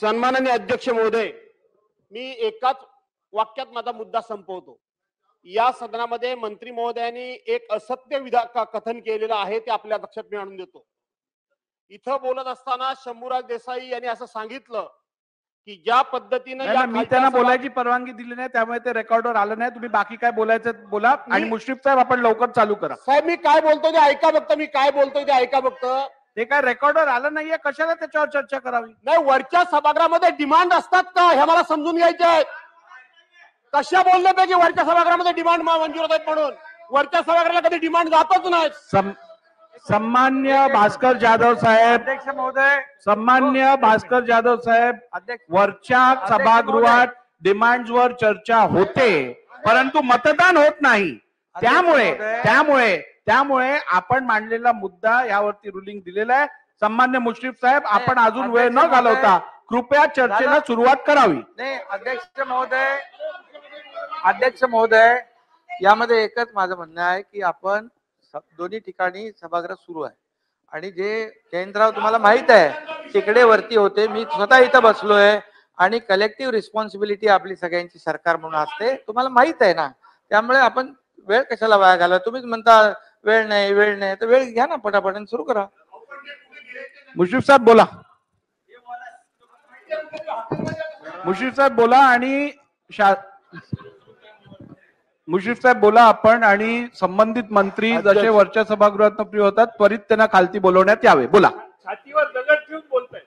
सन्माननीय अध्यक्ष महोदय मी एकाच वाक्यात माझा मुद्दा संपवतो. या सदनामध्ये मंत्री महोदयांनी एक असत्य विधा क- कथन केलेलं आहे ते आपल्या लक्षात मी आणून देतो. इथं बोलत असताना शंभूराज देसाई यांनी असं सांगितलं की ज्या पद्धतीनं मी त्यांना बोलायची परवानगी दिली नाही त्यामुळे ते रेकॉर्डवर आलं नाही. तुम्ही बाकी काय बोलायचं बोला आणि मुश्रीफ साहेब आपण लवकर चालू करा. साहेब मी काय बोलतोय ते ऐका फक्त मी काय बोलतोय ते ऐका फक्त. ते काय रेकॉर्डवर आलं नाहीये? कशाला त्याच्यावर चर्चा करावी? नाही वरच्या सभागृहामध्ये डिमांड असतात का? हे मला समजून घ्यायचे आहेत कशा बोलले पाहिजे वरच्या सभागृहामध्ये डिमांड मंजूर होत आहेत म्हणून? वरच्या सभागृहाला कधी डिमांड जातच नाही सम- सन्मान्य भास्कर जाधव साहेब. अध्यक्ष महोदय. सन्मान्य भास्कर जाधव साहेब. अध्यक्ष वरच्या सभागृहात डिमांड वर चर्चा होते. परंतु मतदान होत नाही. त्यामुळे. त्यामुळे त्यामुळे आपण मांडलेला मुद्दा यावरती रुलिंग दिलेला आहे. सन्मान्य मुश्रीफ साहेब आपण अजून वेळ न घालवता कृपया चर्चेला सुरुवात करावी. नाही अध्यक्ष महोदय अध्यक्ष महोदय यामध्ये एकच माझं म्हणणं आहे की आपण दोन्ही ठिकाणी सभागृह सुरू आहे. आणि जे जयंतराव तुम्हाला माहीत आहे तिकडे वरती होते. मी स्वतः इथं बसलोय आणि कलेक्टिव्ह रिस्पॉन्सिबिलिटी आपली सगळ्यांची सरकार म्हणून असते. तुम्हाला माहीत आहे ना? त्यामुळे आपण वेळ कशाला वाया घालवा? तुम्हीच म्हणता वेळ नाही वेळ नाही. तर वेळ घ्या ना पटापट सुरू करा. मुश्रीफ साहेब बोला. मुश्रीफ साहेब बोला आणि शा- मुश्रीफ साहेब बोला आपण आणि संबंधित मंत्री जसे वरच्या सभागृहात फ्री होतात त्वरित त्यांना खालती बोलवण्यात यावे. बोला. छातीवर दगड ठेवून बोलताय